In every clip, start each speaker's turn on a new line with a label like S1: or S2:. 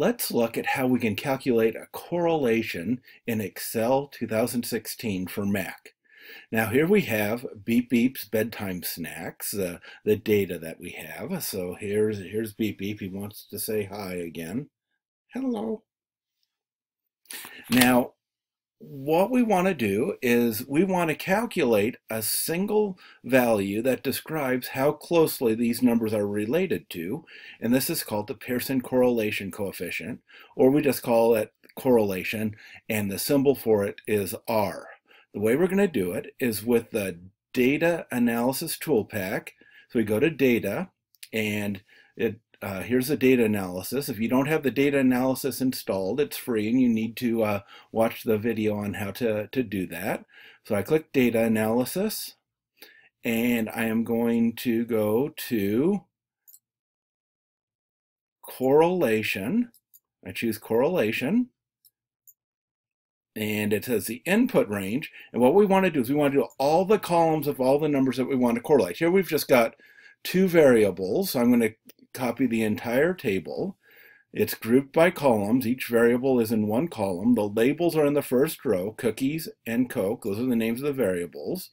S1: let's look at how we can calculate a correlation in Excel 2016 for Mac. Now here we have Beep Beep's bedtime snacks, uh, the data that we have. So here's, here's Beep Beep. He wants to say hi again. Hello. Now, what we want to do is we want to calculate a single value that describes how closely these numbers are related to, and this is called the Pearson correlation coefficient, or we just call it correlation, and the symbol for it is R. The way we're going to do it is with the data analysis ToolPak. So we go to data, and it uh, here's the data analysis. If you don't have the data analysis installed, it's free and you need to uh, watch the video on how to, to do that. So I click data analysis and I am going to go to correlation. I choose correlation and it says the input range. And what we want to do is we want to do all the columns of all the numbers that we want to correlate. Here we've just got two variables. So I'm going to copy the entire table. It's grouped by columns. Each variable is in one column. The labels are in the first row, cookies and Coke. Those are the names of the variables.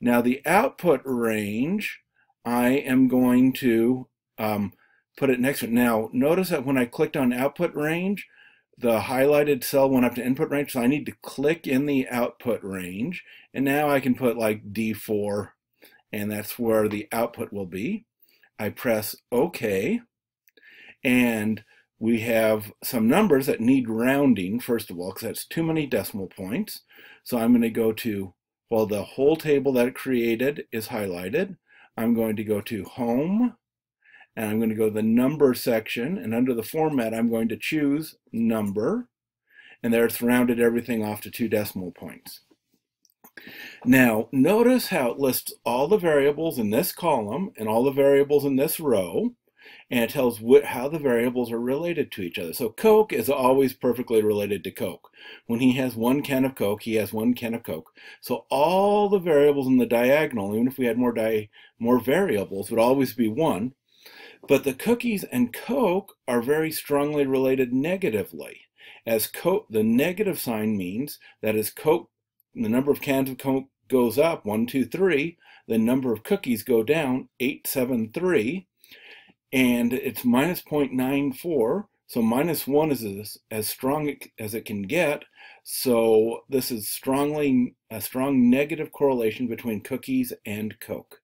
S1: Now the output range, I am going to um, put it next to it. Now notice that when I clicked on output range, the highlighted cell went up to input range, so I need to click in the output range. And now I can put like D4, and that's where the output will be. I press OK, and we have some numbers that need rounding, first of all, because that's too many decimal points. So I'm going to go to, well, the whole table that it created is highlighted. I'm going to go to Home, and I'm going to go to the Number section, and under the Format, I'm going to choose Number, and there it's rounded everything off to two decimal points. Now, notice how it lists all the variables in this column and all the variables in this row, and it tells how the variables are related to each other. So Coke is always perfectly related to Coke. When he has one can of Coke, he has one can of Coke. So all the variables in the diagonal, even if we had more, di more variables, would always be one. But the cookies and Coke are very strongly related negatively, as Coke, the negative sign means that as Coke the number of cans of Coke goes up, one, two, three, the number of cookies go down, eight, seven, three, and it's minus 0.94. So minus one is as, as strong as it can get. So this is strongly a strong negative correlation between cookies and Coke.